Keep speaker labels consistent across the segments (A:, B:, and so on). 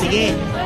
A: Sige.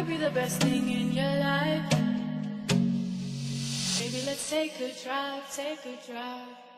B: could be the best thing in your life. Maybe let's take a drive, take a drive.